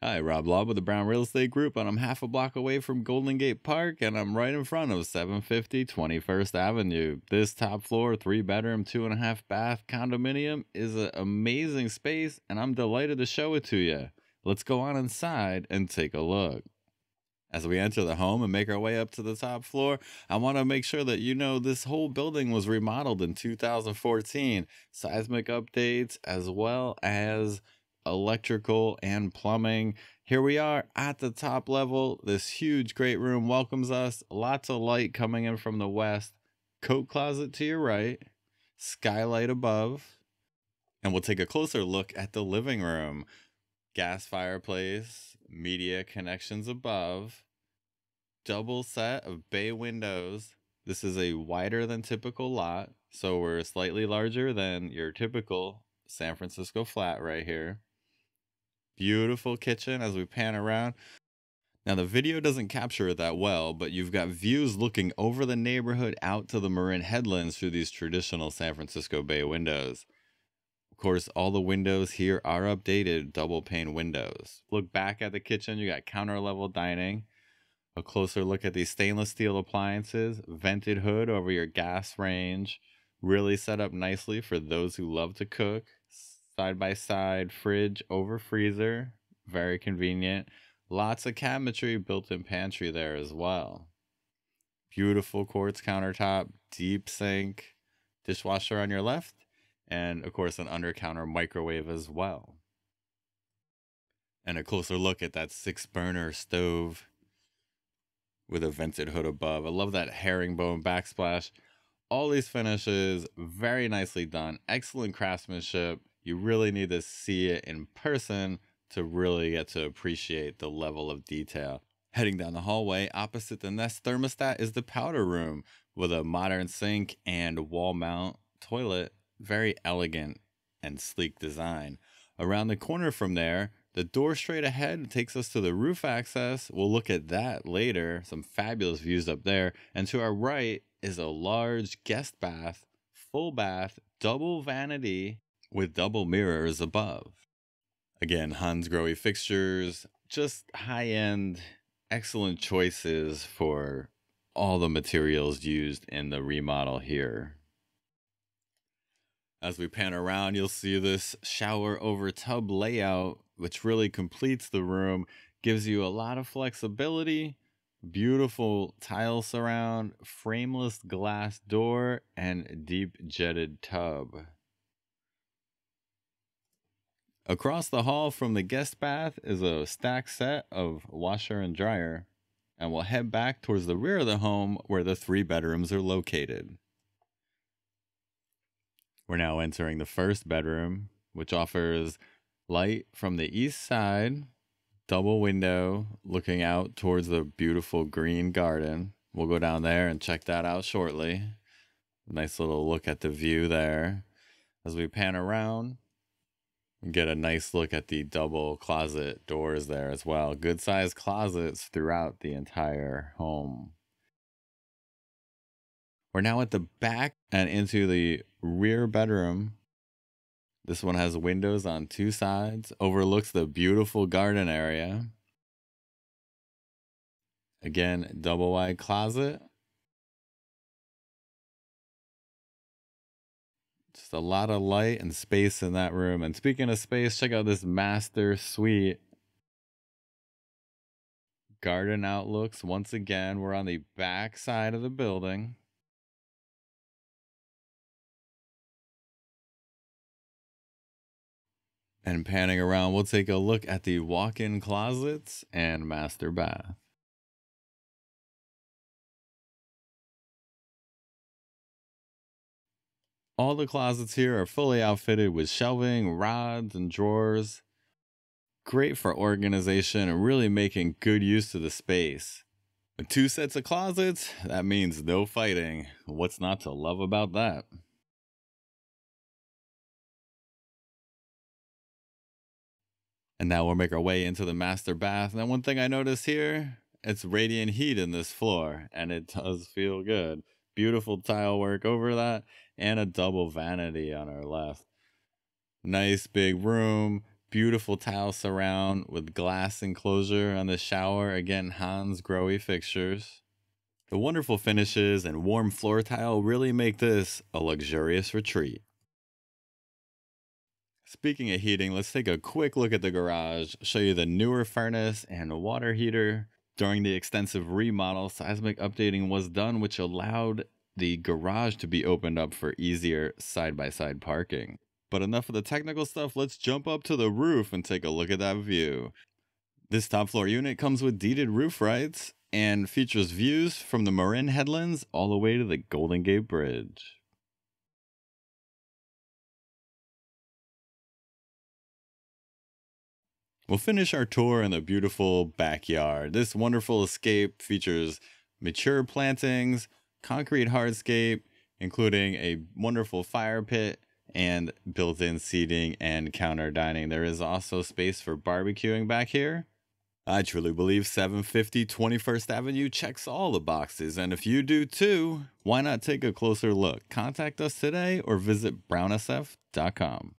Hi, Rob Law with the Brown Real Estate Group, and I'm half a block away from Golden Gate Park, and I'm right in front of 750 21st Avenue. This top floor, three bedroom, two and a half bath condominium is an amazing space, and I'm delighted to show it to you. Let's go on inside and take a look. As we enter the home and make our way up to the top floor, I want to make sure that you know this whole building was remodeled in 2014. Seismic updates as well as electrical and plumbing. Here we are at the top level. This huge, great room welcomes us. Lots of light coming in from the west. Coat closet to your right, skylight above. And we'll take a closer look at the living room. Gas fireplace, media connections above, double set of bay windows. This is a wider than typical lot, so we're slightly larger than your typical San Francisco flat right here. Beautiful kitchen as we pan around. Now, the video doesn't capture it that well, but you've got views looking over the neighborhood out to the Marin headlands through these traditional San Francisco Bay windows. Of course, all the windows here are updated double pane windows. Look back at the kitchen, you got counter level dining. A closer look at these stainless steel appliances, vented hood over your gas range, really set up nicely for those who love to cook side by side fridge over freezer, very convenient. Lots of cabinetry built in pantry there as well. Beautiful quartz countertop, deep sink, dishwasher on your left, and of course, an under counter microwave as well. And a closer look at that six burner stove with a vented hood above. I love that herringbone backsplash. All these finishes, very nicely done. Excellent craftsmanship you really need to see it in person to really get to appreciate the level of detail. Heading down the hallway, opposite the Nest thermostat is the powder room with a modern sink and wall mount toilet. Very elegant and sleek design. Around the corner from there, the door straight ahead takes us to the roof access. We'll look at that later. Some fabulous views up there. And to our right is a large guest bath, full bath, double vanity, with double mirrors above. Again, Hansgrohe fixtures, just high end, excellent choices for all the materials used in the remodel here. As we pan around, you'll see this shower over tub layout, which really completes the room, gives you a lot of flexibility, beautiful tile surround, frameless glass door, and deep jetted tub. Across the hall from the guest bath is a stacked set of washer and dryer, and we'll head back towards the rear of the home where the three bedrooms are located. We're now entering the first bedroom, which offers light from the east side, double window looking out towards the beautiful green garden. We'll go down there and check that out shortly. Nice little look at the view there. As we pan around, get a nice look at the double closet doors there as well. Good sized closets throughout the entire home. We're now at the back and into the rear bedroom. This one has windows on two sides, overlooks the beautiful garden area. Again, double wide closet Just a lot of light and space in that room. And speaking of space, check out this master suite. Garden outlooks. Once again, we're on the back side of the building. And panning around, we'll take a look at the walk in closets and master bath. All the closets here are fully outfitted with shelving, rods, and drawers. Great for organization and really making good use of the space. Two sets of closets, that means no fighting. What's not to love about that? And now we'll make our way into the master bath. Now, one thing I notice here, it's radiant heat in this floor, and it does feel good. Beautiful tile work over that, and a double vanity on our left. Nice big room, Beautiful tile surround with glass enclosure on the shower. Again, Hansgrohe fixtures. The wonderful finishes and warm floor tile really make this a luxurious retreat. Speaking of heating, let's take a quick look at the garage, show you the newer furnace and water heater. During the extensive remodel, seismic updating was done, which allowed the garage to be opened up for easier side by side parking. But enough of the technical stuff, let's jump up to the roof and take a look at that view. This top floor unit comes with deeded roof rights and features views from the Marin headlands all the way to the Golden Gate Bridge. We'll finish our tour in the beautiful backyard. This wonderful escape features mature plantings, concrete hardscape, including a wonderful fire pit and built-in seating and counter dining. There is also space for barbecuing back here. I truly believe 750 21st Avenue checks all the boxes, and if you do too, why not take a closer look? Contact us today or visit brownsf.com.